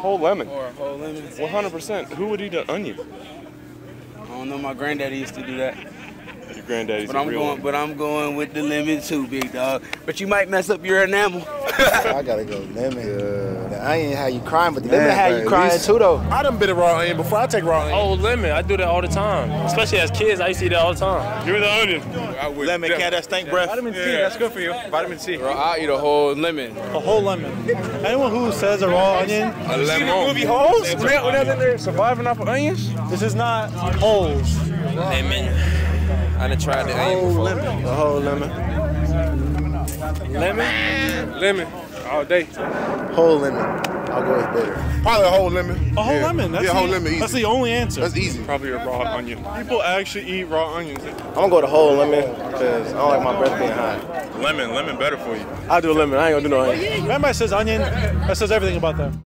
whole lemon. Or a whole lemon. 100%. Who would eat an onion? I don't know. My granddaddy used to do that. Your granddaddy's But I'm going. one. But I'm going with the lemon too, big dog. But you might mess up your enamel. I gotta go lemon. The onion how you crying, but the lemon Man, had you crying least- too though. I done bit a raw onion before. I take raw onion. Oh, lemon. I do that all the time. Especially as kids, I used to eat that all the time. Give me the onion. lemon cat that stink breath. Vitamin C, that's good for you. Vitamin C. Bro, I'll eat a whole lemon. A whole lemon. Anyone who says a raw onion, A lemon. movie holes? When they when they was in there surviving off of onions? this is not holes. Lemon. I done tried the onion before. A whole lemon. Lemon? Lemon. All day. Whole lemon. I'll go with bitter. Probably a whole lemon. A whole Yeah. lemon. That's yeah, the, whole lemon. Easy. That's the only answer. That's easy. Probably a raw onion. People actually eat raw onions. I'm gonna go with the whole lemon because I don't like my breath being hot. Lemon, lemon better for you. I'll do a lemon. I ain't gonna do no onion. Everybody says onion. That says everything about them.